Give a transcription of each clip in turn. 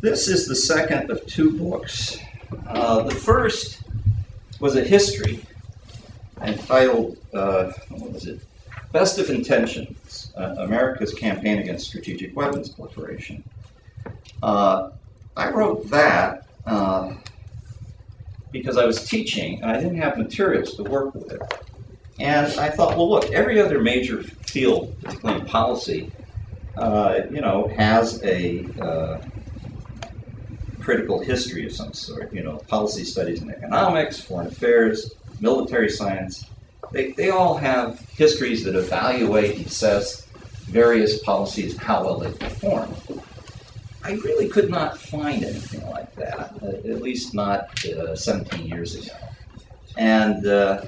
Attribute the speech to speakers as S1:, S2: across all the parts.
S1: This is the second of two books. Uh, the first was a history entitled, uh, what was it? Best of Intentions uh, America's Campaign Against Strategic Weapons Proliferation. Uh, I wrote that uh, because I was teaching and I didn't have materials to work with. And I thought, well, look, every other major field, particularly in policy, uh, you know, has a critical history of some sort. You know, policy studies in economics, foreign affairs, military science. They, they all have histories that evaluate and assess various policies, how well they perform. I really could not find anything like that, uh, at least not uh, 17 years ago. And uh,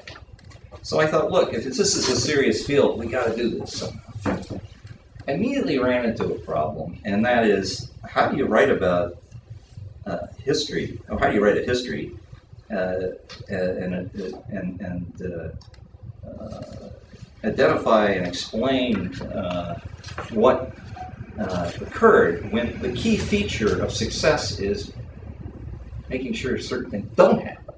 S1: so I thought, look, if this is a serious field, we got to do this somehow. Immediately ran into a problem, and that is how do you write about history, or how do you write a history uh, and, and, and uh, identify and explain what uh, occurred when the key feature of success is making sure certain things don't happen.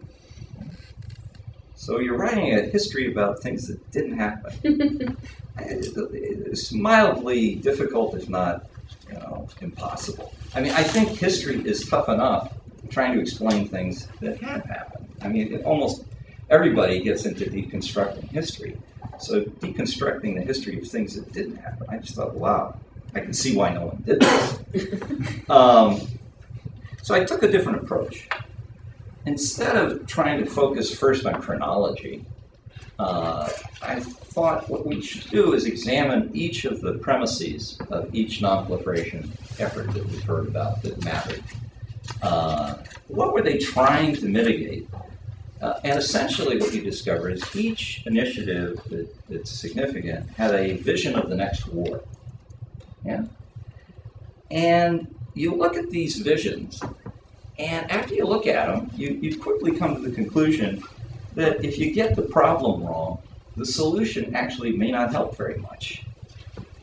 S1: So you're writing a history about things that didn't happen. it's mildly difficult, if not, you know, impossible. I mean, I think history is tough enough trying to explain things that have happened. I mean, almost everybody gets into deconstructing history. So deconstructing the history of things that didn't happen, I just thought, wow, I can see why no one did this. um, so I took a different approach. Instead of trying to focus first on chronology, uh, I thought what we should do is examine each of the premises of each nonproliferation effort that we've heard about that mattered. Uh, what were they trying to mitigate? Uh, and essentially, what you discover is each initiative that, that's significant had a vision of the next war. Yeah? And you look at these visions, and after you look at them, you, you quickly come to the conclusion that if you get the problem wrong, the solution actually may not help very much.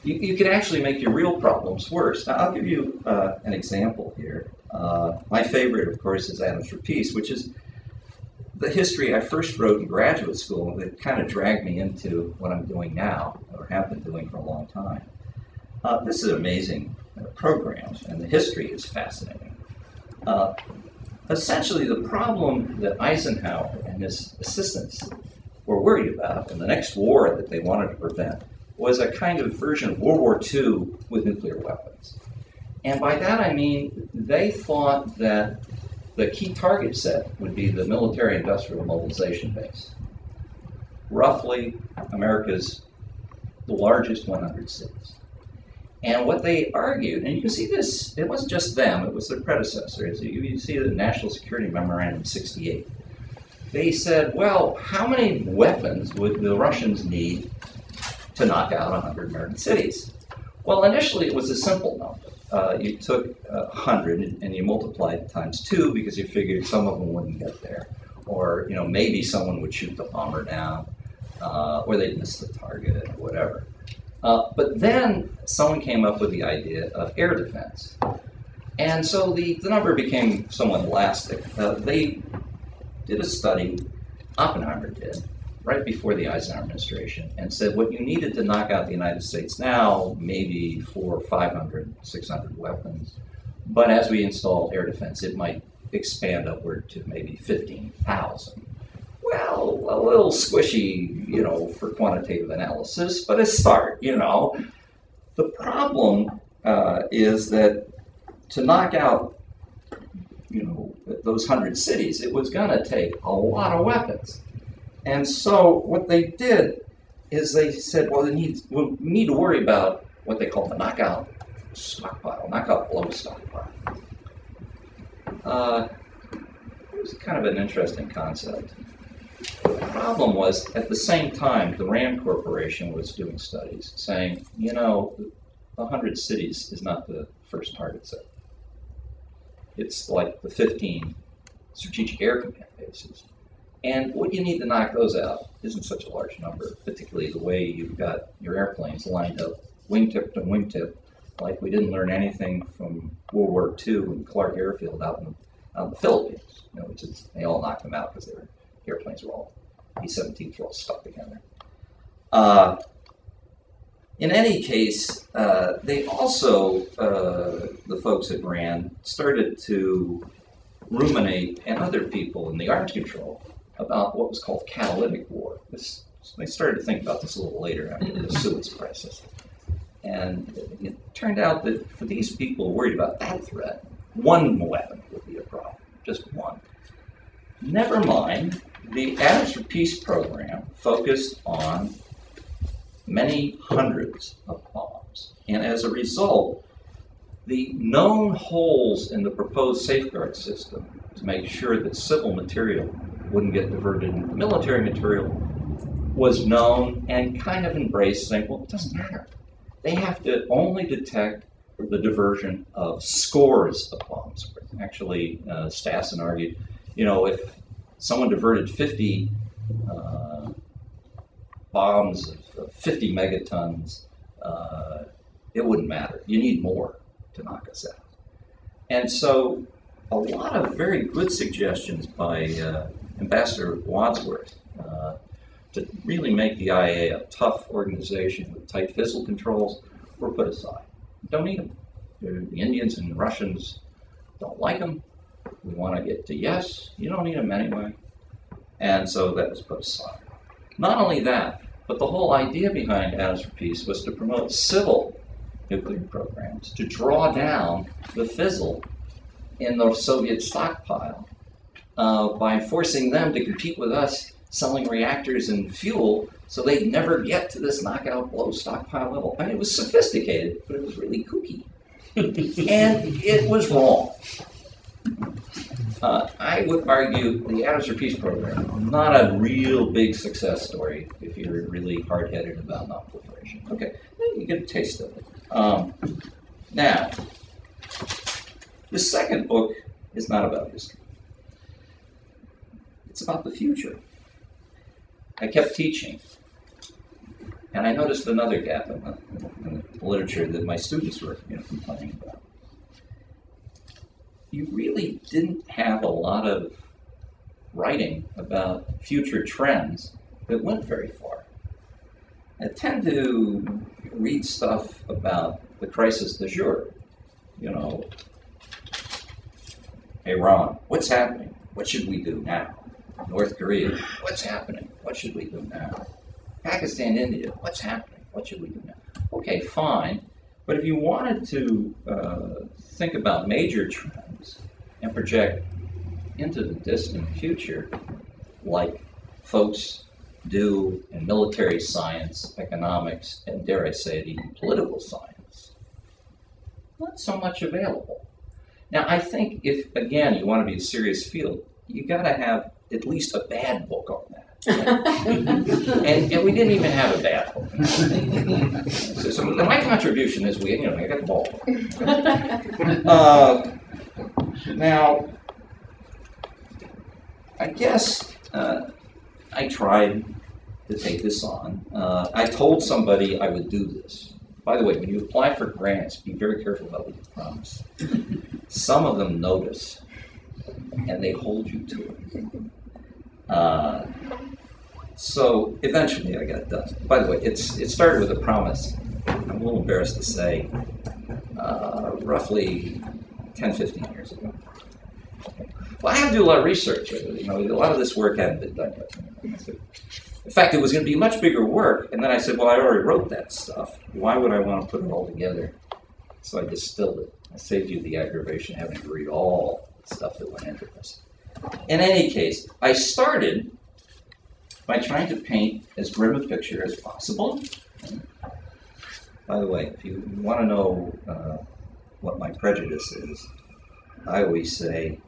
S1: You, you can actually make your real problems worse. Now, I'll give you uh, an example here. Uh, my favorite, of course, is Atoms for Peace, which is the history I first wrote in graduate school that kind of dragged me into what I'm doing now, or have been doing for a long time. Uh, this is an amazing uh, program, and the history is fascinating. Uh, essentially, the problem that Eisenhower and his assistants were worried about in the next war that they wanted to prevent was a kind of version of World War II with nuclear weapons. And by that I mean they thought that the key target set would be the military industrial mobilization base. Roughly, America's the largest 100 cities. And what they argued, and you can see this, it wasn't just them, it was their predecessors. You see the National Security Memorandum 68. They said, well, how many weapons would the Russians need to knock out 100 American cities? Well, initially it was a simple number. Uh, you took uh, 100 and you multiplied times two because you figured some of them wouldn't get there. Or, you know, maybe someone would shoot the bomber down, uh, or they'd miss the target, or whatever. Uh, but then someone came up with the idea of air defense. And so the, the number became somewhat elastic. Uh, they did a study, Oppenheimer did, right before the Eisenhower administration, and said what you needed to knock out the United States now, maybe four, 500, 600 weapons. But as we install air defense, it might expand upward to maybe 15,000 well, a little squishy, you know, for quantitative analysis, but a start, you know. The problem uh, is that to knock out, you know, those hundred cities, it was going to take a lot of weapons. And so what they did is they said, well, they need, we need to worry about what they call the knockout stockpile, knockout blow stockpile. Uh, it was kind of an interesting concept. The problem was, at the same time, the RAND Corporation was doing studies saying, you know, 100 cities is not the first target set. It's like the 15 strategic air command bases. And what you need to knock those out isn't such a large number, particularly the way you've got your airplanes lined up wingtip to wingtip like we didn't learn anything from World War II and Clark Airfield out in, out in the Philippines, you know, which is, they all knocked them out because their airplanes were all, B-17s were all stuck together. Uh, in any case, uh, they also, uh, the folks at RAND, started to ruminate, and other people in the arms control, about what was called catalytic war. This, they started to think about this a little later after the Suez crisis. And it turned out that for these people worried about that threat, one weapon would be a problem, just one. Never mind, the Atoms for Peace program focused on many hundreds of bombs. And as a result, the known holes in the proposed safeguard system to make sure that civil material wouldn't get diverted into military material was known and kind of embraced, saying, well, it doesn't matter. They have to only detect the diversion of scores of bombs. Actually, uh, Stassen argued, you know, if someone diverted 50 uh, bombs of 50 megatons, uh, it wouldn't matter. You need more to knock us out. And so, a lot of very good suggestions by uh, Ambassador Wadsworth uh, to really make the IAEA a tough organization with tight fiscal controls were put aside. Don't need them. The Indians and the Russians don't like them. We want to get to yes, you don't need them anyway. And so that was put aside. Not only that, but the whole idea behind Atoms for Peace was to promote civil nuclear programs, to draw down the fissile in the Soviet stockpile uh, by forcing them to compete with us selling reactors and fuel so they'd never get to this knockout blow stockpile level. I mean, it was sophisticated, but it was really kooky. and it was wrong. Uh, I would argue the for Peace program, not a real big success story if you're really hard headed about non-proliferation. Okay, you get a taste of it. Um, now, the second book is not about history, it's about the future. I kept teaching, and I noticed another gap in the, in the literature that my students were you know, complaining about. You really didn't have a lot of writing about future trends that went very far. I tend to read stuff about the crisis du jour. You know, Iran, what's happening? What should we do now? North Korea, what's happening? What should we do now? Pakistan, India, what's happening? What should we do now? Okay, fine. But if you wanted to uh, think about major trends and project into the distant future, like folks do in military science, economics, and dare I say it, even political science, not so much available. Now, I think if, again, you want to be a serious field, you got to have at least a bad book on that. and, and we didn't even have a bad book. so, so my contribution is we, you know, I got the ball. Uh, now, I guess uh, I tried to take this on. Uh, I told somebody I would do this. By the way, when you apply for grants, be very careful about what you promise. Some of them notice, and they hold you to it. Uh, so eventually I got done. By the way, it's it started with a promise. I'm a little embarrassed to say, uh, roughly 10, 15 years ago. Well, I had to do a lot of research. You know, a lot of this work hadn't been done yet. In fact, it was going to be much bigger work. And then I said, well, I already wrote that stuff. Why would I want to put it all together? So I distilled it. I saved you the aggravation having to read all the stuff that went into this. In any case, I started by trying to paint as grim a picture as possible. By the way, if you want to know uh, what my prejudice is, I always say,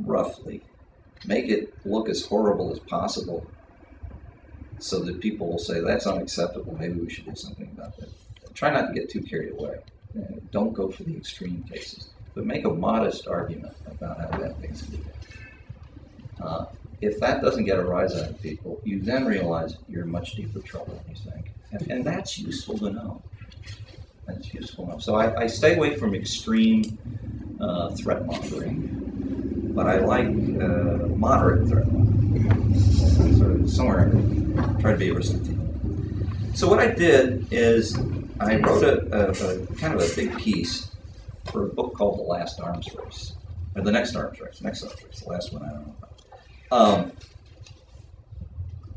S1: roughly, make it look as horrible as possible so that people will say, that's unacceptable, maybe we should do something about that. Try not to get too carried away. Uh, don't go for the extreme cases, but make a modest argument about how bad things can be. Uh, if that doesn't get a rise out of people, you then realize you're in much deeper trouble than you think. And, and that's useful to know. That's useful enough. So I, I stay away from extreme uh, threat mongering, but I like uh, moderate threat mongering. Sort of somewhere, in try to be a recipient. So what I did is I wrote a, a, a kind of a big piece for a book called The Last Arms Race, or The Next Arms Race, Next Arms Race, the last one I don't know about. Um,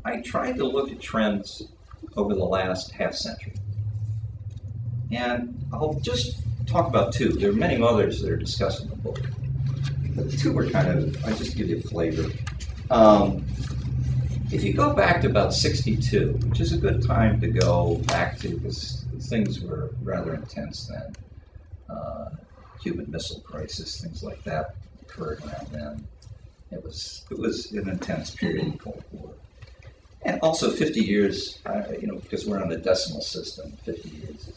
S1: I tried to look at trends over the last half century. And I'll just talk about two. There are many others that are discussed in the book. But the two are kind of, I just give you a flavor. Um, if you go back to about 62, which is a good time to go back to because things were rather intense then, uh, Cuban Missile Crisis, things like that occurred around then. It was it was an intense period in Cold War, and also 50 years. Uh, you know, because we're on the decimal system, 50 years.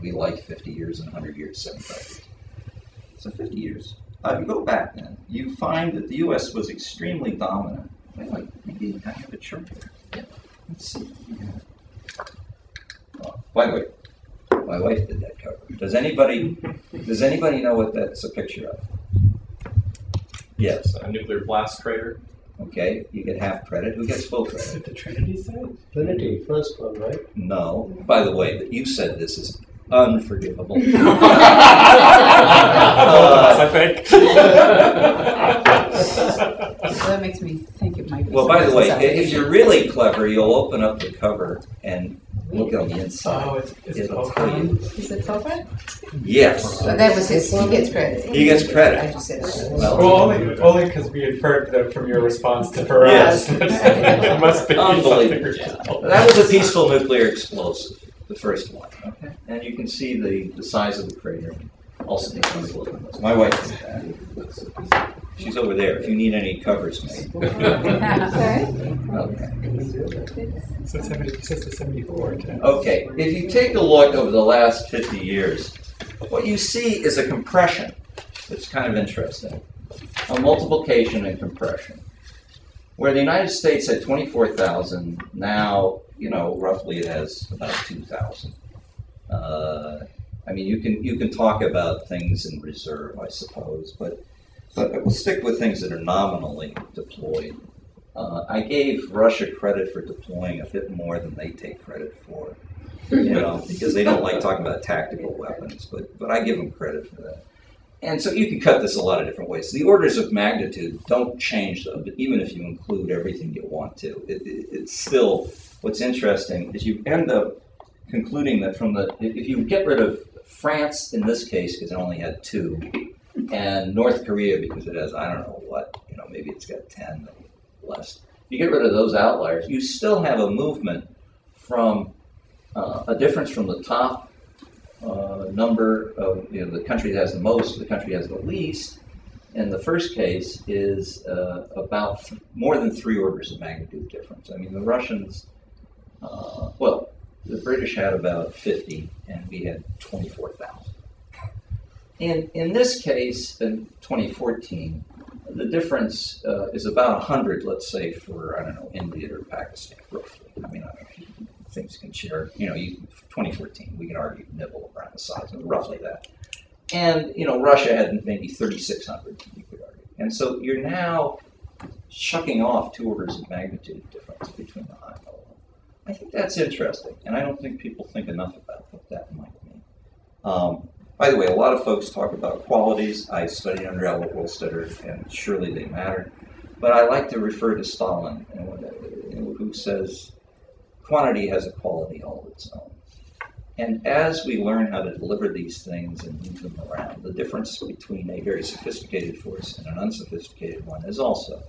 S1: We like 50 years and 100 years, 75 years. So 50 years. Uh, you go back then, you find that the U.S. was extremely dominant. Wait, wait, maybe I have a chart here. Let's see. Yeah. Oh, by the way, my wife did that cover. Does anybody does anybody know what that's a picture of? Yes.
S2: A nuclear blast crater.
S1: Okay, you get half credit. Who gets full credit?
S2: the Trinity site?
S3: Trinity, first one, right?
S1: No. By the way, that you said this is unforgivable.
S2: I think.
S4: So that makes me think it might be.
S1: well, by the way, i- if you're really clever, you'll open up the cover and look on the inside.
S2: Oh, it's, it's
S1: It'll tell you.
S4: Is it Topaz?
S1: Yes.
S4: So that was his, he gets credit.
S1: He gets credit.
S4: I just said.
S1: Well,
S2: Well, only only because we inferred that from your response to Faraz.
S1: Yes.
S2: it must be
S1: Unbelievable.
S2: original.
S1: That was a peaceful nuclear explosive, the first one. Okay. And you can see the, the size of the crater. Also, the chemical elements. My wife did that. She's over there. If you need any covers made.
S4: Sorry?
S1: Okay.
S2: So 70, 74.
S1: Okay. If you take a look over the last 50 years, what you see is a compression. It's kind of interesting. A multiplication and compression. Where the United States had 24,000, now, you know, roughly it has about 2,000. Uh, I mean, you can, you can talk about things in reserve, I suppose, but, but we'll stick with things that are nominally deployed. Uh, I gave Russia credit for deploying a bit more than they take credit for, you know, because they don't like talking about tactical weapons, but, but I give them credit for that. And so you can cut this a lot of different ways. The orders of magnitude don't change, though, even if you include everything you want to. It, it, it's still, what's interesting is you end up concluding that from the, if if you get rid of France in this case, because it only had two, and North Korea because it has, I don't know what, you know, maybe it's got 10, maybe less. You get rid of those outliers, you still have a movement from uh, a difference from the top uh, number of, you know, the country that has the most, the country that has the least. and the first case is uh, about th- more than three orders of magnitude difference. I mean, the Russians, uh, well, the British had about 50 and we had 24,000. In, in this case, in 2014, the difference uh, is about 100, let's say, for, I don't know, India or Pakistan, roughly. I mean, I things can share, you know, you, 2014, we can argue nibble around the size, roughly that. And, you know, Russia had maybe 3,600, you could argue. And so you're now shucking off two orders of magnitude difference between the high and the low. I think that's interesting, and I don't think people think enough about what that might mean. Um, by the way, a lot of folks talk about qualities. I studied under Albert Wohlstetter, and surely they matter. But I like to refer to Stalin, who says quantity has a quality all of its own. And as we learn how to deliver these things and move them around, the difference between a very sophisticated force and an unsophisticated one is also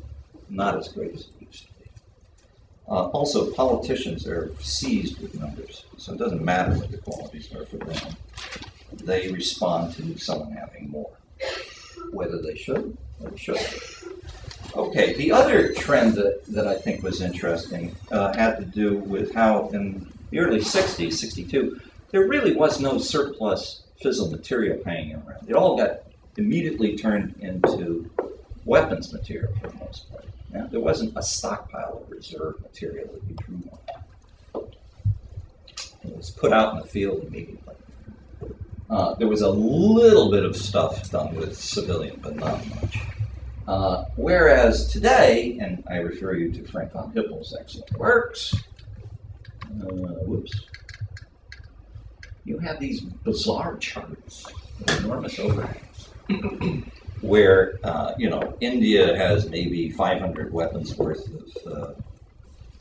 S1: not as great as it used to be. Uh, also, politicians are seized with numbers, so it doesn't matter what the qualities are for them. They respond to someone having more, whether they should or shouldn't. Okay, the other trend that, that I think was interesting uh, had to do with how in the early 60s, 62, there really was no surplus fissile material hanging around. It all got immediately turned into weapons material for the most part. There wasn't a stockpile of reserve material that you drew on. It was put out in the field immediately. Uh, there was a little bit of stuff done with civilian, but not much. Uh, whereas today, and I refer you to Frank von Hippel's excellent works, uh, whoops, you have these bizarre charts with enormous overhangs, where uh, you know India has maybe 500 weapons worth of uh,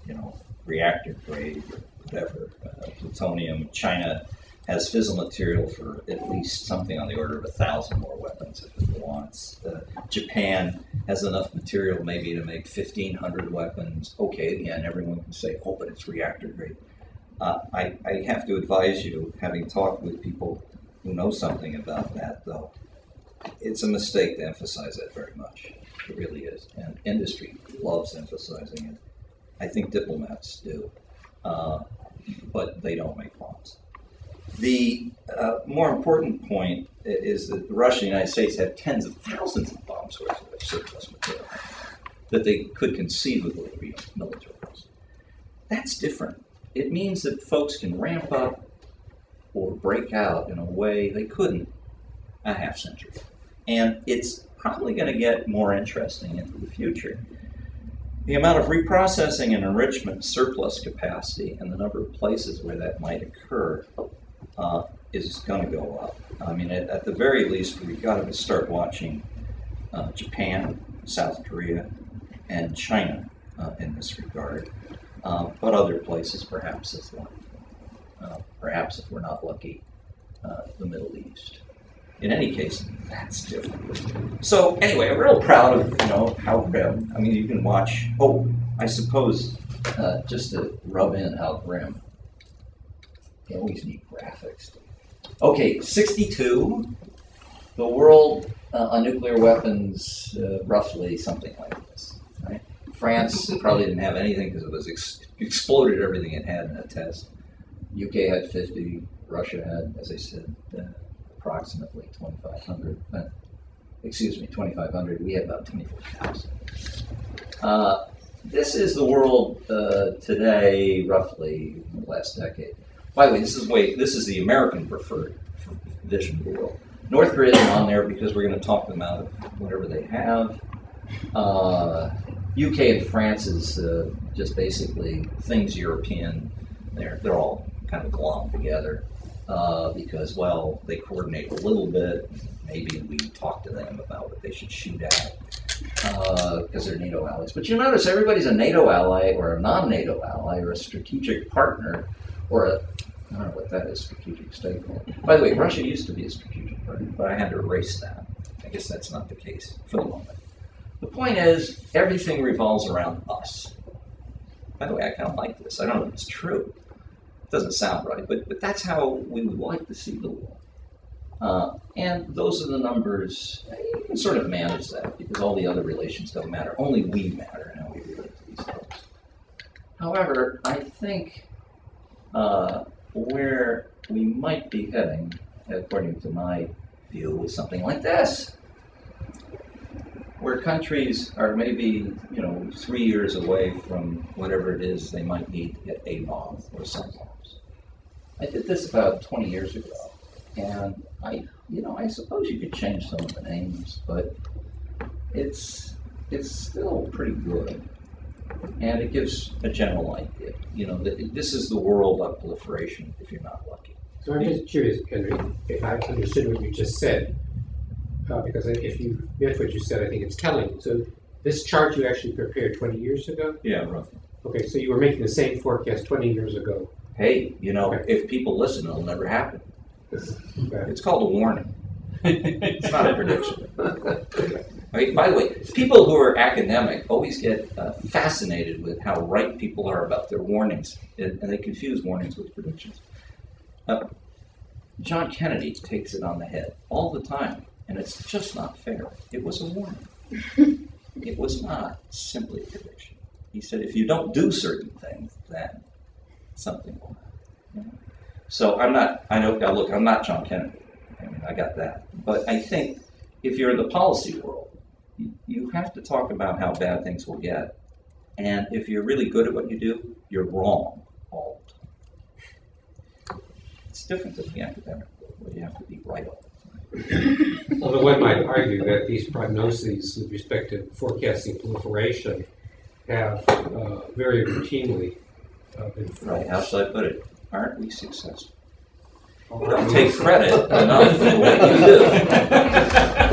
S1: you know reactor grade or whatever uh, plutonium. China has fissile material for at least something on the order of a thousand more weapons if it wants. Uh, Japan has enough material maybe to make 1,500 weapons. Okay, again, everyone can say, oh, but it's reactor grade. Uh, I, I have to advise you, having talked with people who know something about that, though, it's a mistake to emphasize that very much. It really is. And industry loves emphasizing it. I think diplomats do, uh, but they don't make bombs. The uh, more important point is that Russia and the United States have tens of thousands of bombs worth of surplus material that they could conceivably be militarized. That's different. It means that folks can ramp up or break out in a way they couldn't a half century. And it's probably going to get more interesting into the future. The amount of reprocessing and enrichment surplus capacity and the number of places where that might occur uh, is going to go up. I mean, at, at the very least, we've got to start watching uh, Japan, South Korea, and China uh, in this regard, uh, but other places perhaps as well. Uh, perhaps if we're not lucky, uh, the Middle East. In any case, that's different. So anyway, I'm real proud of you know how grim. I mean, you can watch. Oh, I suppose uh, just to rub in how grim. You always need graphics. Okay, 62. The world uh, on nuclear weapons, uh, roughly something like this. Right? France probably didn't have anything because it was ex- exploded everything it had in a test. UK had 50. Russia had, as I said, uh, approximately 2,500. Uh, excuse me, 2,500. We have about 24,000. Uh, this is the world uh, today, roughly in the last decade. By the way, this is way this is the American preferred vision of the world. North Korea isn't on there because we're going to talk them out of whatever they have. Uh, UK and France is uh, just basically things European. They're they're all kind of glommed together uh, because well they coordinate a little bit. Maybe we talk to them about what they should shoot at because they're NATO allies. But you notice everybody's a NATO ally or a non-NATO ally or a strategic partner or a I don't know what that is, strategic stakeholder. By the way, Russia used to be a strategic partner, but I had to erase that. I guess that's not the case for the moment. The point is, everything revolves around us. By the way, I kind of like this. I don't know if it's true. Doesn't sound right, but, but that's how we would like to see the world. Uh, and those are the numbers. You can sort of manage that because all the other relations don't matter. Only we matter and how we relate to these folks. However, I think uh, where we might be heading, according to my view, is something like this. Where countries are maybe, you know, three years away from whatever it is they might need to get a bomb or some bombs. I did this about 20 years ago, and I, you know, I suppose you could change some of the names, but it's it's still pretty good, and it gives a general idea. You know, that this is the world of proliferation. If you're not lucky,
S3: So I'm just curious, Henry, if I understood what you just said, uh, because if you meant what you said, I think it's telling. So this chart you actually prepared 20 years ago?
S1: yeah, roughly.
S3: Okay, so you were making the same forecast 20 years ago.
S1: Hey, you know,
S3: Okay.
S1: if people listen, it'll never happen.
S3: Okay.
S1: It's called a warning. It's not a prediction. I mean, by the way, people who are academic always get uh, fascinated with how right people are about their warnings, and, and they confuse warnings with predictions. Uh, John Kennedy takes it on the head all the time, and it's just not fair. It was a warning. it was not simply a prediction. He said, if you don't do certain things, then something will happen. you know? So I'm not. I know. Now look, I'm not John Kennedy. I mean, I got that. But I think if you're in the policy world, you, you have to talk about how bad things will get. And if you're really good at what you do, you're wrong all the time. It's different than the academic world, where you have to be right all.
S3: Although one might argue that these prognoses with respect to forecasting proliferation have uh, very routinely uh, been
S1: Right, how should I put it? Aren't we successful?
S3: All
S1: Don't take credit enough for what you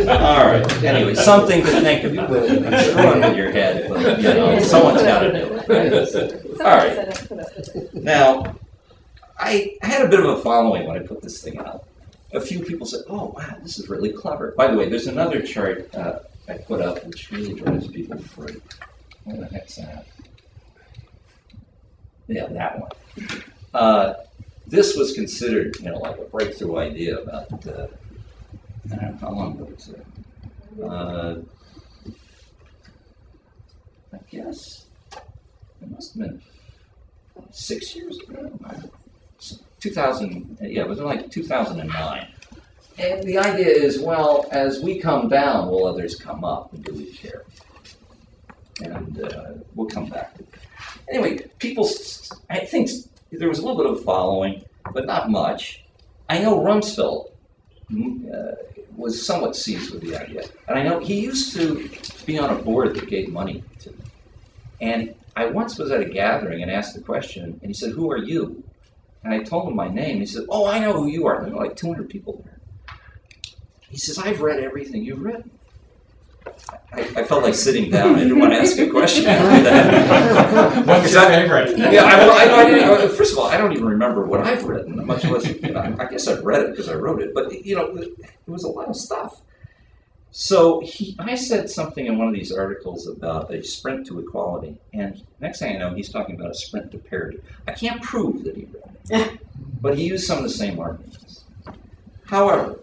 S1: do. All right, anyway, something to think about. I'm screwing with your head, but, you know, someone's gotta do it. All right. Now, I I had a bit of a following when I put this thing out. A few people said, "Oh, wow, this is really clever." By the way, there's another chart uh, I put up which really drives people free. What the heck's that? Yeah, that one. Uh, this was considered, you know, like a breakthrough idea about uh, I don't know how long ago was it? Uh, I guess it must have been six years ago. 2000, yeah, it was like 2009. And the idea is, well, as we come down, will others come up, and do we care? And uh, we'll come back. Anyway, people, I think there was a little bit of following, but not much. I know Rumsfeld mm, uh, was somewhat seized with the idea. And I know he used to be on a board that gave money to me. And I once was at a gathering and asked the question, and he said, Who are you? And I told him my name. He said, Oh, I know who you are. There were like 200 people there. He says, I've read everything you've written. I, I felt like sitting down. I didn't want to ask a question after that.
S2: What's your favorite?
S1: Yeah, I, I, I didn't, uh, first of all, I don't even remember what I've written, much less, you know, I guess I've read it because I wrote it, but, you know, it was a lot of stuff. So he, I said something in one of these articles about a sprint to equality, and next thing I know, he's talking about a sprint to parity. I can't prove that he read it, but he used some of the same arguments. However,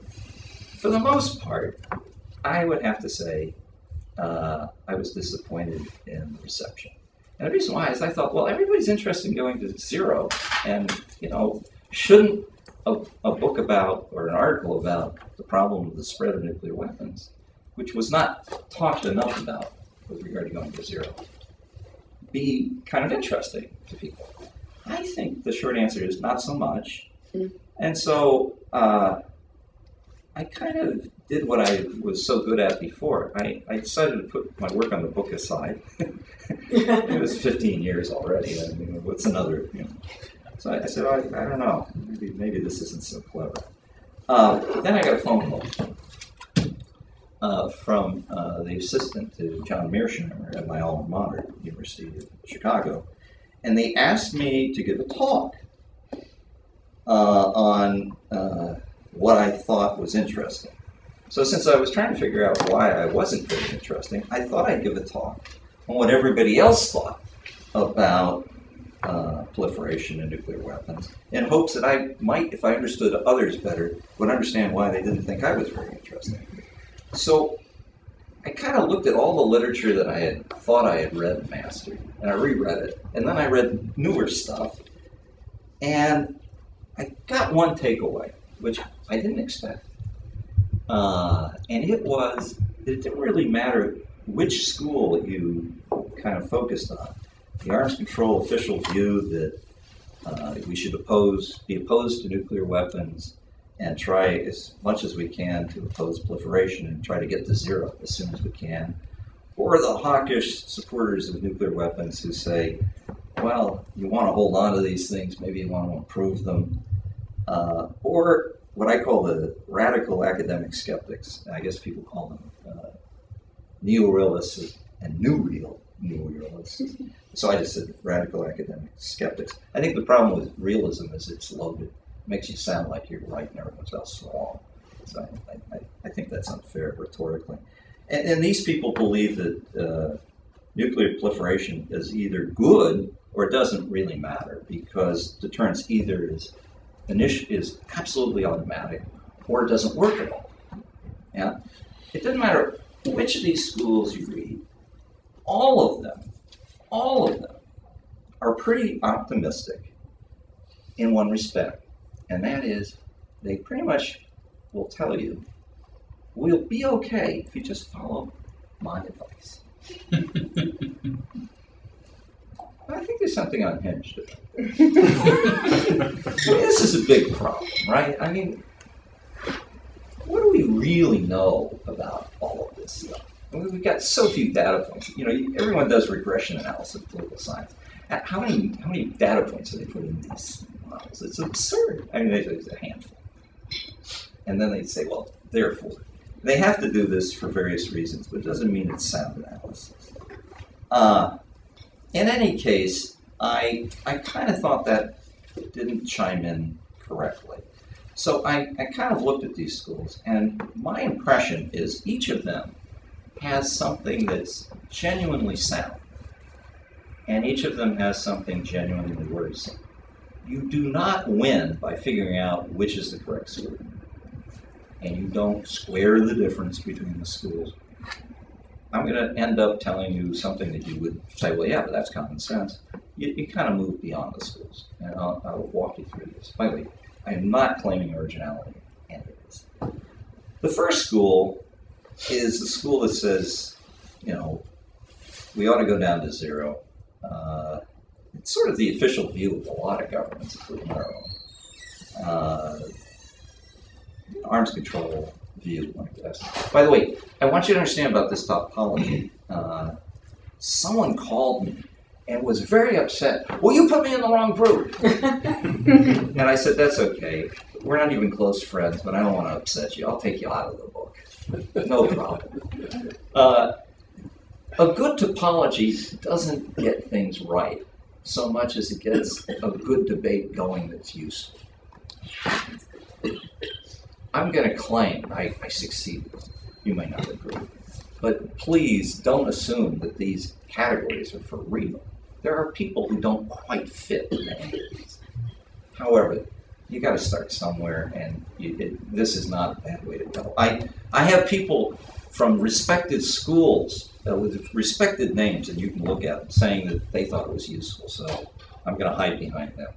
S1: for the most part, I would have to say uh, I was disappointed in the reception. And the reason why is I thought, well, everybody's interested in going to zero, and you know, shouldn't a, a book about or an article about the problem of the spread of nuclear weapons, which was not talked enough about with regard to going to zero, be kind of interesting to people? I think the short answer is not so much. And so uh, I kind of did what I was so good at before. I, I decided to put my work on the book aside. it was 15 years already. I mean, what's another? You know. So I, I said, I, I don't know. Maybe, maybe this isn't so clever. Uh, then I got a phone call uh, from uh, the assistant to John Mearsheimer at my alma mater, University of Chicago, and they asked me to give a talk uh, on uh, what I thought was interesting. So since I was trying to figure out why I wasn't very interesting, I thought I'd give a talk on what everybody else thought about uh, proliferation and nuclear weapons, in hopes that I might, if I understood others better, would understand why they didn't think I was very interesting. So I kind of looked at all the literature that I had thought I had read and mastered, and I reread it, and then I read newer stuff, and I got one takeaway, which I didn't expect. Uh, and it was that it didn't really matter which school you kind of focused on. The arms control official view that uh, we should oppose, be opposed to nuclear weapons and try as much as we can to oppose proliferation and try to get to zero as soon as we can. Or the hawkish supporters of nuclear weapons who say, well, you want to hold on to these things, maybe you want to improve them. Uh, or what I call the radical academic skeptics. I guess people call them uh, neo-realists and new real neo-realists. so I just said radical academic skeptics. I think the problem with realism is it's loaded. Makes you sound like you're right and everyone else is wrong. So I, I, I think that's unfair rhetorically. And, and these people believe that uh, nuclear proliferation is either good or it doesn't really matter because deterrence either is init- is absolutely automatic or it doesn't work at all. Yeah? It doesn't matter which of these schools you read, all of them, all of them are pretty optimistic in one respect, and that is they pretty much will tell you we'll be okay if you just follow my advice. I think there's something unhinged about. I mean, this is a big problem, right? I mean, what do we really know about all of this stuff? I mean, we've got so few data points. You know, everyone does regression analysis in political science. How many how many data points do they put in these models? It's absurd. I mean, it's a handful. And then they say, well, therefore, they have to do this for various reasons, but it doesn't mean it's sound analysis. Uh, in any case, I I kind of thought that didn't chime in correctly. So I, I kind of looked at these schools, and my impression is each of them has something that's genuinely sound, and each of them has something genuinely worrisome. You do not win by figuring out which is the correct school, and you don't square the difference between the schools. I'm going to end up telling you something that you would say, well, yeah, but that's common sense. You, you kind of move beyond the schools, and I'll, I'll walk you through this. By the way, I am not claiming originality, and it is. The first school is the school that says, you know, we ought to go down to zero. Uh, it's sort of the official view of a lot of governments, including our own. Uh, arms control view, I guess. By the way, I want you to understand about this topology. Uh, someone called me and was very upset. Well, you put me in the wrong group. and I said, that's okay. We're not even close friends, but I don't want to upset you. I'll take you out of the book. No problem. Uh, a good topology doesn't get things right so much as it gets a good debate going that's useful. I'm going to claim I, I. You may not agree. But please don't assume that these categories are for real. There are people who don't quite fit in. However, you got to start somewhere, and you, it, this is not a bad way to go. I, I have people from respected schools uh, with respected names, and you can look at them, saying that they thought it was useful. So I'm going to hide behind them.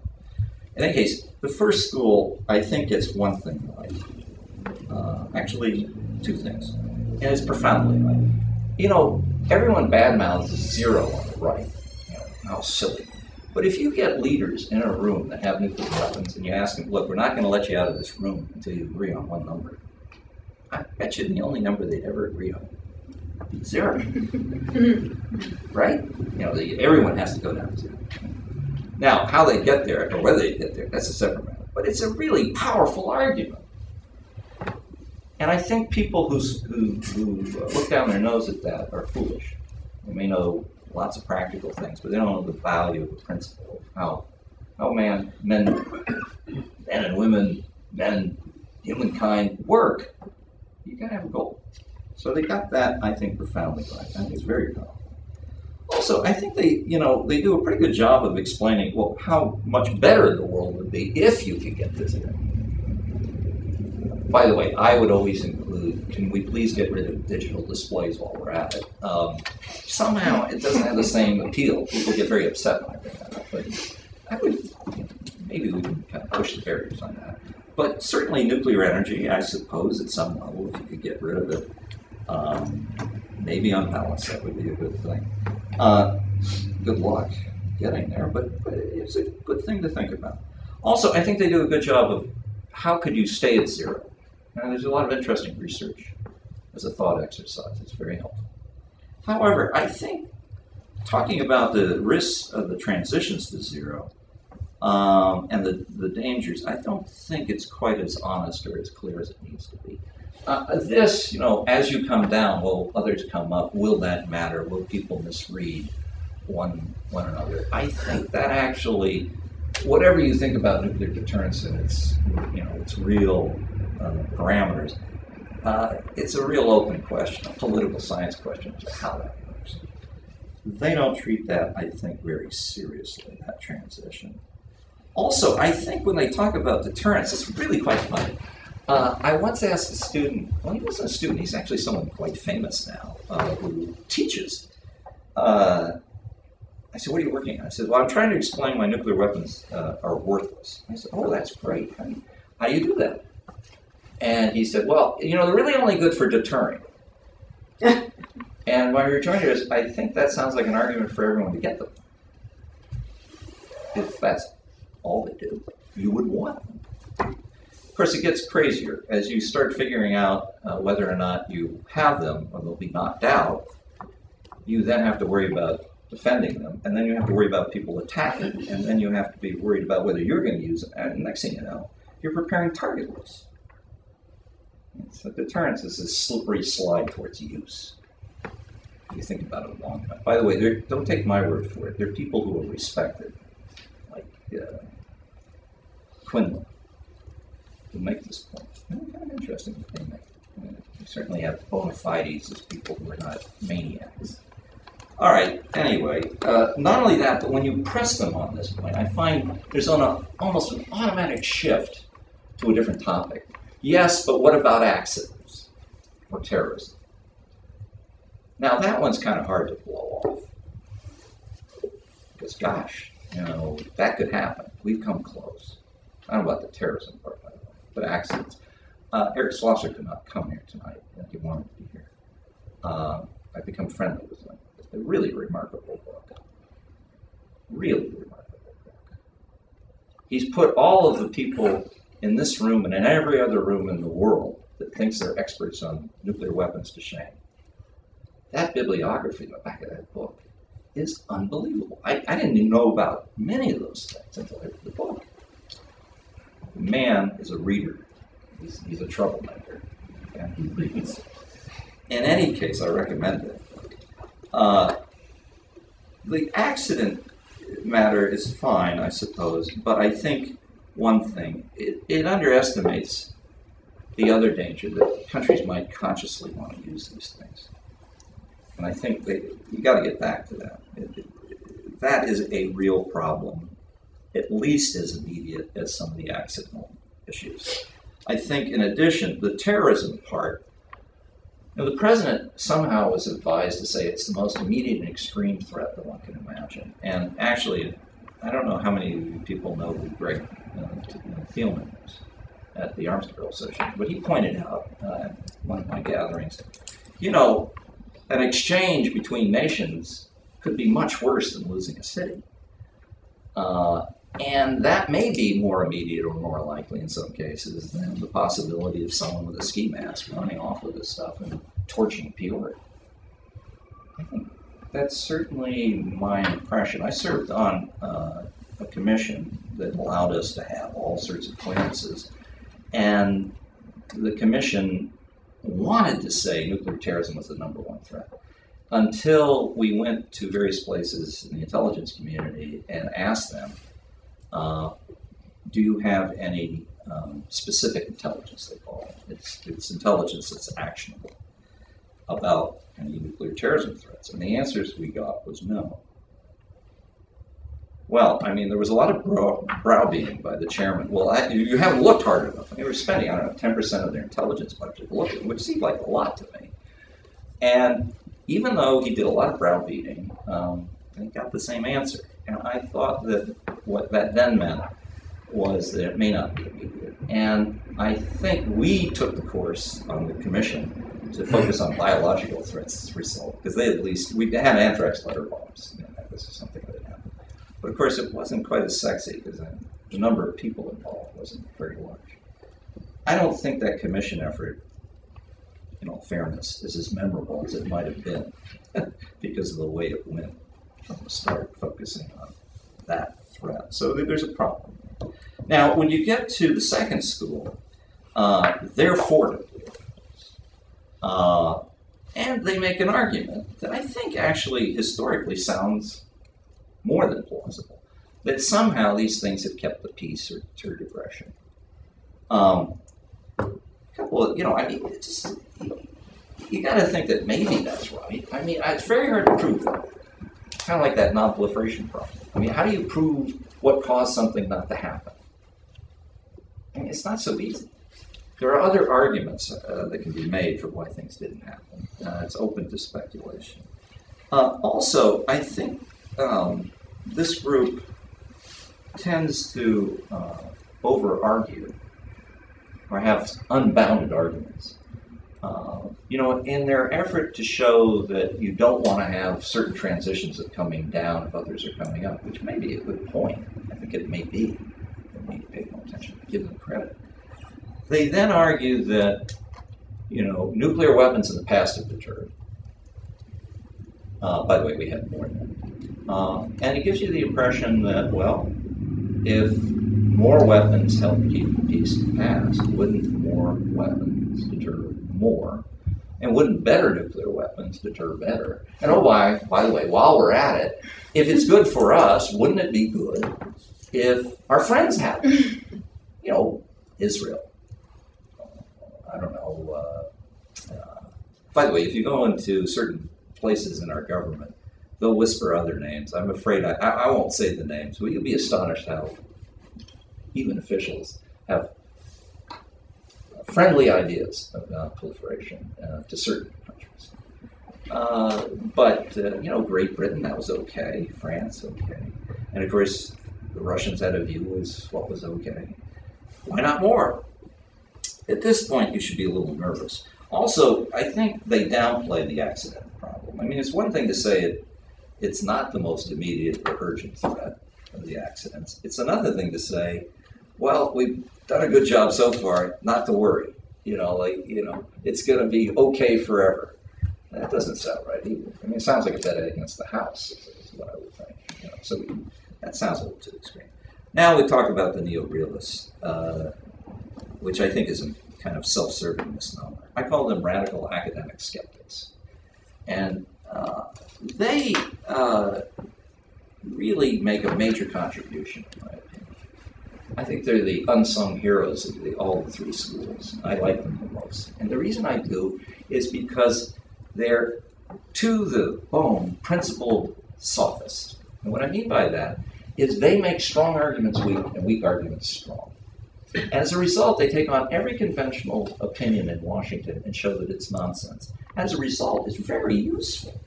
S1: In any case, the first school, I think, gets one thing right. Uh, actually, two things. And it's profoundly right. You know, everyone badmouths zero on the right. You know, how silly. But if you get leaders in a room that have nuclear weapons and you ask them, look, we're not going to let you out of this room until you agree on one number, I bet you the only number they'd ever agree on zero. Mm-hmm. right? You know, the, everyone has to go down to zero. Now, how they get there or whether they get there, that's a separate matter. But it's a really powerful argument. And I think people who, who, who uh, look down their nose at that are foolish. They may know lots of practical things, but they don't know the value of the principle of how, how man, men, men and women, men, humankind work. You gotta have a goal. So they got that, I think, profoundly right. I think it's very powerful. Also, I think they, you know, they do a pretty good job of explaining, well, how much better the world would be if you could get this thing. By the way, I would always include, can we please get rid of digital displays while we're at it? Um, somehow it doesn't have the same appeal. People get very upset when I that but I would, maybe we can kind of push the barriers on that. But certainly nuclear energy, I suppose, at some level, if you could get rid of it, um, maybe on balance, that would be a good thing. Uh, good luck getting there, but, but it's a good thing to think about. Also, I think they do a good job of how could you stay at zero? And there's a lot of interesting research as a thought exercise. It's very helpful. However, I think talking about the risks of the transitions to zero um, and the, the dangers, I don't think it's quite as honest or as clear as it needs to be. Uh, this, you know, as you come down, will others come up? Will that matter? Will people misread one one another? I think that actually, whatever you think about nuclear deterrence and its, you know, its real uh, parameters, uh, it's a real open question, a political science question as to how that works. They don't treat that, I think, very seriously, that transition. Also, I think when they talk about deterrence, it's really quite funny. Uh, I once asked a student, well, he wasn't a student, he's actually someone quite famous now uh, who teaches. Uh, I said, What are you working on? I said, Well, I'm trying to explain why nuclear weapons uh, are worthless. I said, Oh, that's great. How do, you, how do you do that? And he said, Well, you know, they're really only good for deterring. and my rejoinder is, I think that sounds like an argument for everyone to get them. if that's all they do, you would want them. Of course, it gets crazier as you start figuring out uh, whether or not you have them or they'll be knocked out. You then have to worry about defending them, and then you have to worry about people attacking, and then you have to be worried about whether you're going to use it. And next thing you know, you're preparing target lists. So deterrence is a slippery slide towards use. If you think about it long enough. By the way, don't take my word for it. There are people who are respected, like uh, Quinlan, who make this point. Kind of interesting they make. Uh, certainly have bona fides as people who are not maniacs. All right. Anyway, uh, not only that, but when you press them on this point, I find there's on a, almost an automatic shift to a different topic. Yes, but what about accidents or terrorism? Now that one's kind of hard to blow off because, gosh, you know that could happen. We've come close. I don't know about the terrorism part, but accidents. Uh, Eric Schlosser could not come here tonight. and He wanted to be here. Um, I've become friendly with him. It's a really remarkable book. Really remarkable book. He's put all of the people in this room and in every other room in the world that thinks they're experts on nuclear weapons to shame. That bibliography in the back of that book is unbelievable. I, I didn't even know about many of those things until I read the book. Man is a reader. He's, he's a troublemaker. And he reads. In any case, I recommend it. Uh, the accident matter is fine, I suppose, but I think one thing, it, it underestimates the other danger that countries might consciously want to use these things. And I think they, you got to get back to that. It, it, that is a real problem, at least as immediate as some of the accidental issues. I think, in addition, the terrorism part, you know, the president somehow was advised to say it's the most immediate and extreme threat that one can imagine. And actually, I don't know how many people know who Greg uh, Thielmann is at the Arms Control Association, but he pointed out uh, at one of my gatherings, you know, an exchange between nations could be much worse than losing a city. Uh, and that may be more immediate or more likely in some cases than the possibility of someone with a ski mask running off with this stuff and torching Peoria. I think that's certainly my impression. I served on uh, a commission that allowed us to have all sorts of clearances, and the commission wanted to say nuclear terrorism was the number one threat until we went to various places in the intelligence community and asked them, uh, "Do you have any um, specific intelligence?" They call it. It's, it's intelligence that's actionable about any nuclear terrorism threats, and the answers we got was no. Well, I mean, there was a lot of brow, browbeating by the chairman. Well, I, you haven't looked hard enough. They were spending, I don't know, 10% of their intelligence budget looking, which seemed like a lot to me. And even though he did a lot of browbeating, um, he got the same answer. And I thought that what that then meant was that it may not be immediate. And I think we took the course on the commission to focus on biological threats as a result, because they at least, we had anthrax letter bombs. You know, this is something that happened. But of course, it wasn't quite as sexy because uh, the number of people involved wasn't very large. I don't think that commission effort, in all fairness, is as memorable as it might have been because of the way it went from the start, focusing on that threat. So there's a problem. Now, when you get to the second school, uh, they're for nuclear uh, and they make an argument that I think actually historically sounds more than plausible that somehow these things have kept the peace or deterred aggression. Um, a couple of, you know, I mean, just, you, you got to think that maybe that's right. I mean, it's very hard to prove that. Kind of like that non-proliferation problem. I mean, how do you prove what caused something not to happen? I mean, it's not so easy. There are other arguments uh, that can be made for why things didn't happen. Uh, it's open to speculation. Uh, also, I think um, this group tends to uh, over argue or have unbounded arguments uh, you know, in their effort to show that you don't want to have certain transitions of coming down if others are coming up, which may be a good point. I think it may be. We need to pay more attention, give them credit. They then argue that, you know, nuclear weapons in the past have deterred. Uh, by the way, we had more than that. Um, and it gives you the impression that, well, if more weapons helped keep peace in the past, wouldn't more weapons deter more? And wouldn't better nuclear weapons deter better? And oh, by, by the way, while we're at it, if it's good for us, wouldn't it be good if our friends had it? You know, Israel. I don't know. Uh, uh, by the way, if you go into certain places in our government, they'll whisper other names. I'm afraid I, I, I won't say the names, but you'll be astonished how even officials have friendly ideas about proliferation uh, to certain countries. Uh, but, uh, you know, Great Britain, that was okay. France, okay. And of course, the Russians had a view as what was okay. Why not more? At this point, you should be a little nervous. Also, I think they downplay the accident problem. I mean, it's one thing to say it, it's not the most immediate or urgent threat of the accidents. It's another thing to say, well, we've done a good job so far, not to worry. You know, like, you know, it's going to be okay forever. That doesn't sound right either. I mean, it sounds like a bet against the house, is, what I would think. You know, so we, that sounds a little too extreme. Now we talk about the neo-realists, uh, which I think is a kind of self-serving misnomer. I call them radical academic skeptics. And uh, they uh, really make a major contribution, in my opinion. I think they're the unsung heroes of the, all the three schools. I like them the most. And the reason I do is because they're, to the bone, principled sophists. And what I mean by that is they make strong arguments weak and weak arguments strong. And as a result, they take on every conventional opinion in Washington and show that it's nonsense. As a result, it's very useful.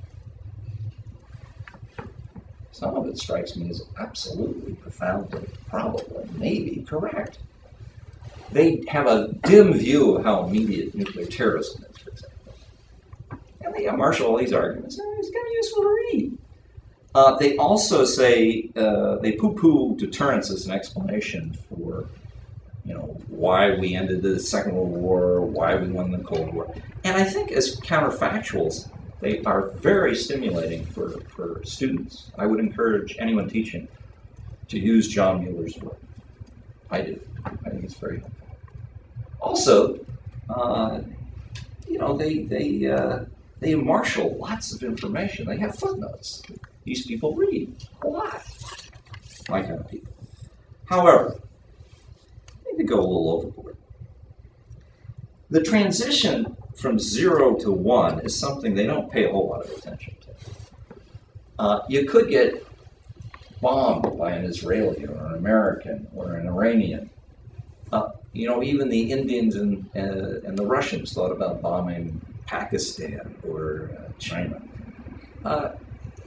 S1: Some of it strikes me as absolutely profoundly, probably, maybe correct. They have a dim view of how immediate nuclear terrorism is, for example. And they marshal all these arguments. and It's kind of useful to read. Uh, they also say uh, they poo-poo deterrence as an explanation for, you know, why we ended the Second World War, why we won the Cold War, and I think as counterfactuals, they are very stimulating for, for students. I would encourage anyone teaching to use John Mueller's work. I do. I think it's very helpful. Also, uh, you know, they they uh, they marshal lots of information. They have footnotes. These people read a lot. My kind of people. However, they go a little overboard. The transition from zero to one is something they don't pay a whole lot of attention to. Uh, you could get bombed by an Israeli or an American or an Iranian. Uh, you know, even the Indians and, uh, and the Russians thought about bombing Pakistan or uh, China. Uh,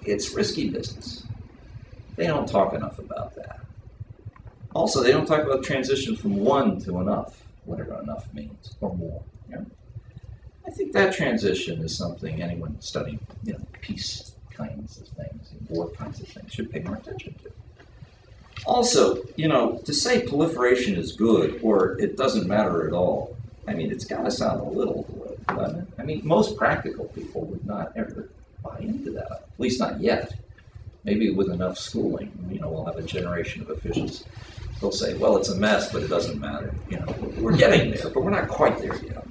S1: it's risky business. They don't talk enough about that. Also, they don't talk about transition from one to enough, whatever enough means, or more. I think that transition is something anyone studying, you know, peace kinds of things, war kinds of things, should pay more attention to. Also, you know, to say proliferation is good or it doesn't matter at all, I mean, it's got to sound a little it? I mean, most practical people would not ever buy into that, at least not yet. Maybe with enough schooling, you know, we'll have a generation of officials. They'll say, well, it's a mess, but it doesn't matter. You know, we're getting there, but we're not quite there yet.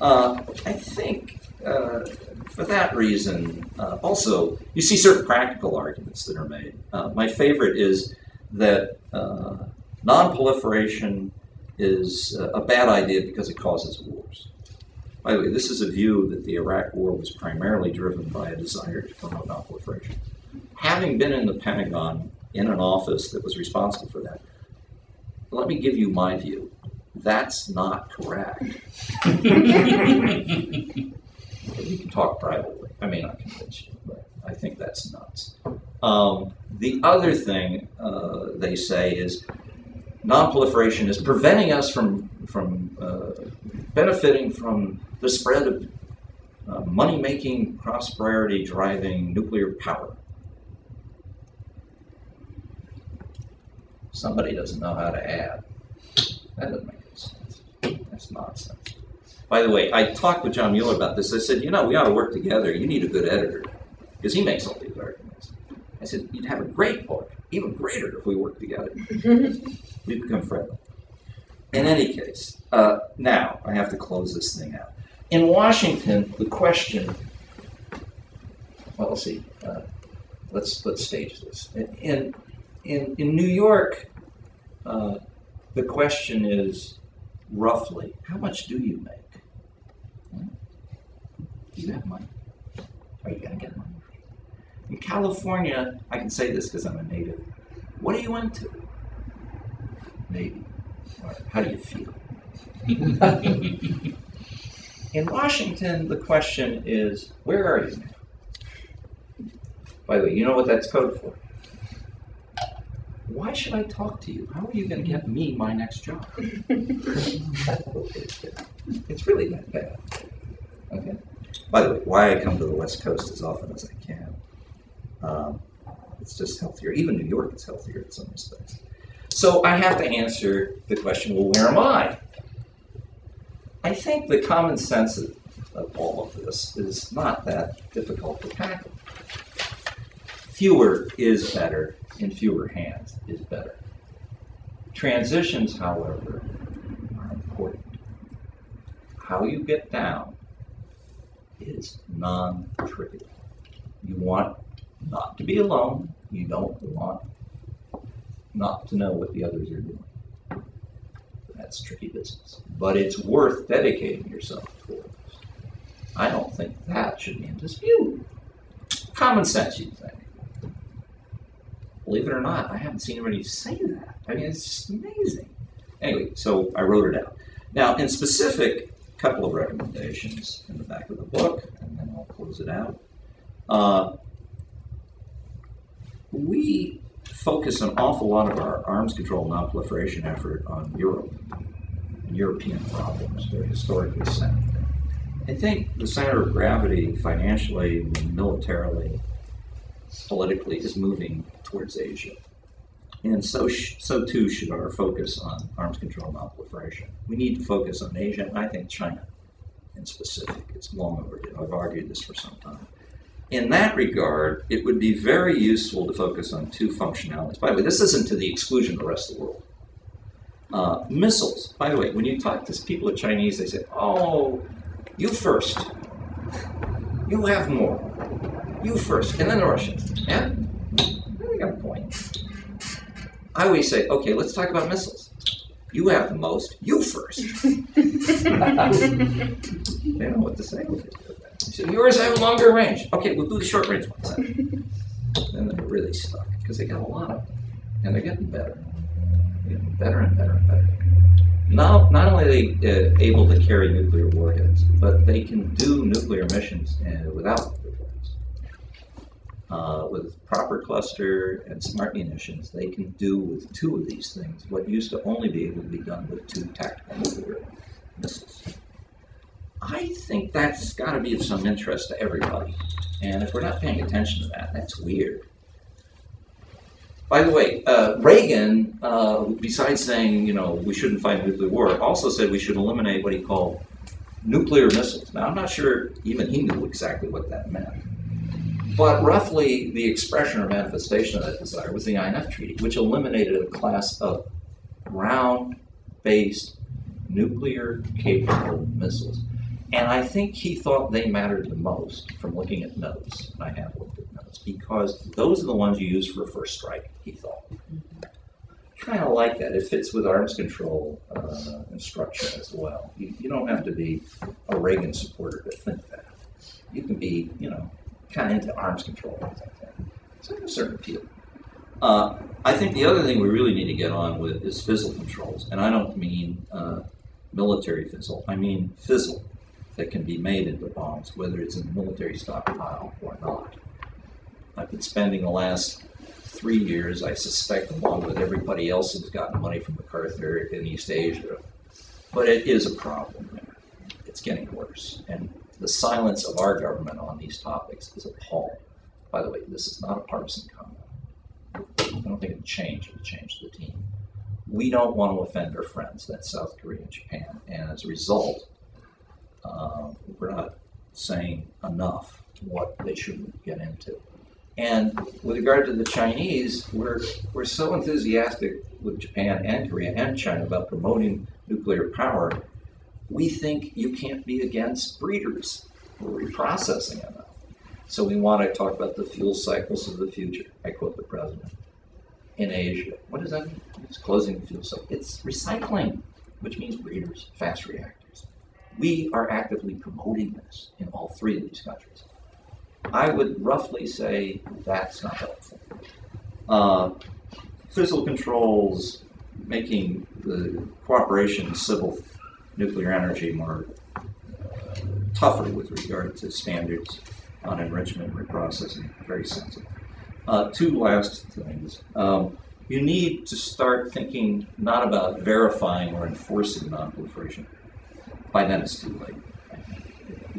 S1: Uh, I think uh, for that reason, uh, also, you see certain practical arguments that are made. Uh, my favorite is that uh, non-proliferation is uh, a bad idea because it causes wars. By the way, this is a view that the Iraq War was primarily driven by a desire to promote non-proliferation. Having been in the Pentagon in an office that was responsible for that, let me give you my view. That's not correct. we can talk privately. I may not convince you, but I think that's nuts. Um, the other thing uh, they say is non-proliferation is preventing us from from uh, benefiting from the spread of uh, money-making, prosperity-driving nuclear power. Somebody doesn't know how to add. That doesn't make. Nonsense. By the way, I talked with John Mueller about this. I said, you know, we ought to work together. You need a good editor because he makes all these arguments. I said, you'd have a great book, even greater if we worked together. We'd become friendly. In any case, uh, now I have to close this thing out. In Washington, the question. Well, let's see. Uh, let's let's stage this. In in in New York, uh, the question is roughly how much do you make? Hmm? Do you have money? Are you gonna get money? In California, I can say this because I'm a native. What are you into? Maybe. Or how do you feel? In Washington, the question is, where are you now? By the way, you know what that's code for? Why should I talk to you? How are you going to get me my next job? it's really that bad. Okay. By the way, why I come to the West Coast as often as I can. Um, it's just healthier. Even New York is healthier in some respects. So I have to answer the question, well, where am I? I think the common sense of, of all of this is not that difficult to tackle. Fewer is better, in fewer hands is better. Transitions, however, are important. How you get down is non trivial. You want not to be alone, you don't want not to know what the others are doing. That's tricky business. But it's worth dedicating yourself towards. I don't think that should be in dispute. Common sense, you'd think. Believe it or not, I haven't seen anybody say that. I mean, it's just amazing. Anyway, so I wrote it out. Now, in specific, a couple of recommendations in the back of the book, and then I'll close it out. Uh, we focus an awful lot of our arms control non-proliferation effort on Europe and European problems. They're historically centered. I think the center of gravity, financially, militarily, politically, is moving towards Asia. And so, sh- so too should our focus on arms control non-proliferation. We need to focus on Asia, and I think China in specific. It's long overdue. I've argued this for some time. In that regard, it would be very useful to focus on two functionalities. By the way, this isn't to the exclusion of the rest of the world. Uh, missiles. By the way, when you talk to people at Chinese, they say, "Oh, you first. You have more. You first, and then the Russians." Yeah, they got a point. I always say, "Okay, let's talk about missiles. You have the most. You first. they don't know what to say. So yours have longer range. Okay, we'll do the short range ones then. then they're really stuck because they got a lot of them, and they're getting better, they're getting better and better and better. Not, not only are they uh, able to carry nuclear warheads, but they can do nuclear missions uh, without nuclear warheads. Uh, with proper cluster and smart munitions, they can do with two of these things what used to only be able to be done with two tactical nuclear missiles. I think that's got to be of some interest to everybody. And if we're not paying attention to that, that's weird. By the way, uh, Reagan, uh, besides saying, you know, we shouldn't fight nuclear war, also said we should eliminate what he called nuclear missiles. Now, I'm not sure even he knew exactly what that meant. But roughly, the expression or manifestation of that desire was the INF Treaty, which eliminated a class of ground based nuclear capable missiles. And I think he thought they mattered the most from looking at notes. And I have looked at notes because those are the ones you use for a first strike, he thought. Kind of like that. It fits with arms control uh, instruction as well. You, you don't have to be a Reagan supporter to think that. You can be, you know, kind of into arms control things like that. So there's a certain appeal. Uh, I think the other thing we really need to get on with is fissile controls. And I don't mean uh, military fissile, I mean fissile that can be made into bombs, whether it's in the military stockpile or not. I've been spending the last three years, I suspect, along with everybody else who's gotten money from MacArthur in East Asia. But it is a problem there. It's getting worse. And the silence of our government on these topics is appalling. By the way, this is not a partisan comment. I don't think it'll change, it'll change the team. We don't want to offend our friends, that's South Korea and Japan, and as a result, uh, we're not saying enough what they shouldn't get into. And with regard to the Chinese, we're, we're so enthusiastic with Japan and Korea and China about promoting nuclear power. We think you can't be against breeders or reprocessing enough. So we want to talk about the fuel cycles of the future. I quote the president. In Asia, what does that mean? It's closing the fuel cycle. It's recycling, which means breeders, fast reactors. We are actively promoting this in all three of these countries. I would roughly say that's not helpful. Uh, controls, making the cooperation civil nuclear energy more uh, tougher with regard to standards on enrichment reprocessing, very sensitive. Uh, two last things. Um, you need to start thinking not about verifying or enforcing nonproliferation. By then, it's too late. I.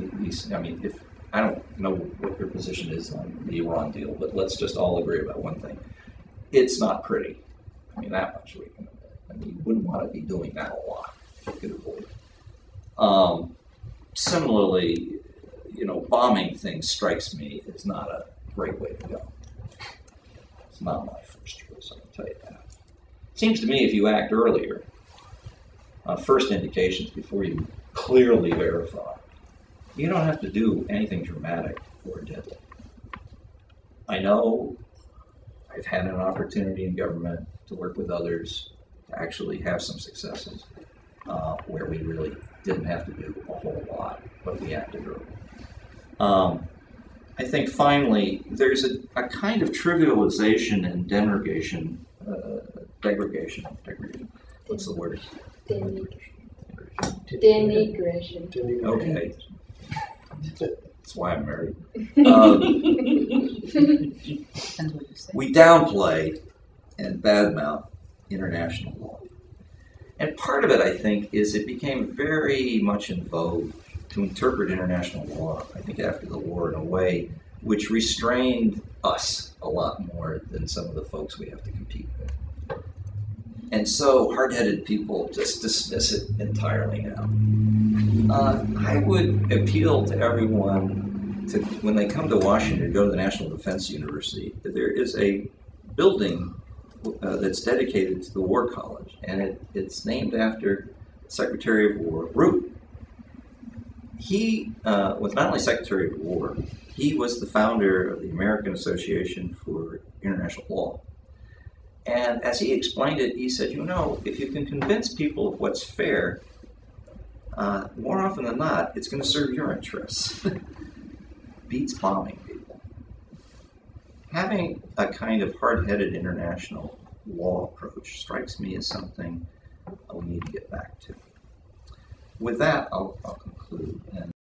S1: At least, I mean, if I don't know what your position is on the Iran deal, but let's just all agree about one thing: it's not pretty. I mean, that much we can. I mean, you wouldn't want to be doing that a lot could avoid. Um, similarly, you know, bombing things strikes me as not a great way to go. It's not my first choice, I'll tell you that. It seems to me if you act earlier, on first indications before you clearly verify, you don't have to do anything dramatic or deadly. I know I've had an opportunity in government to work with others to actually have some successes uh, where we really didn't have to do a whole lot, but we acted early. Um, I think finally, there's a, a kind of trivialization and denigration, uh, degradation, degradation, what's the word?
S5: Denigration.
S1: Okay. That's why I'm married. Um,
S4: Depends what you say.
S1: we downplay and badmouth international law. And part of it, I think, is it became very much in vogue to interpret international law, I think, after the war in a way which restrained us a lot more than some of the folks we have to compete with. And so hard headed people just dismiss it entirely now. Uh, I would appeal to everyone to, when they come to Washington, go to the National Defense University, there is a building uh, that's dedicated to the War College, and it, it's named after Secretary of War Root. He uh, was not only Secretary of War, he was the founder of the American Association for International Law. And as he explained it, he said, you know, if you can convince people of what's fair, uh, more often than not, it's going to serve your interests. Beats bombing. Having a kind of hard headed international law approach strikes me as something we need to get back to. With that, I'll, I'll conclude. And